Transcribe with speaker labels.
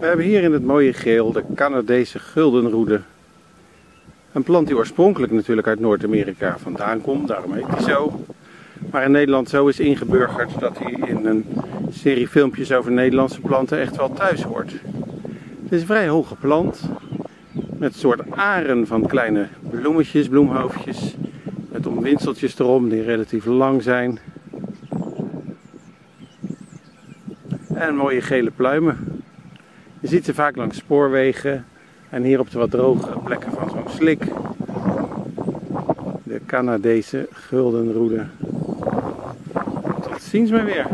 Speaker 1: We hebben hier in het mooie geel de Canadese guldenroede. Een plant die oorspronkelijk natuurlijk uit Noord-Amerika vandaan komt, daarom heet hij zo. Maar in Nederland zo is ingeburgerd dat hij in een serie filmpjes over Nederlandse planten echt wel thuis hoort. Het is een vrij hoge plant, met soort aren van kleine bloemetjes, bloemhoofdjes, met omwinseltjes erom die relatief lang zijn. En mooie gele pluimen. Je ziet ze vaak langs spoorwegen en hier op de wat droge plekken van zo'n slik. De Canadese guldenroede. Tot ziens maar weer.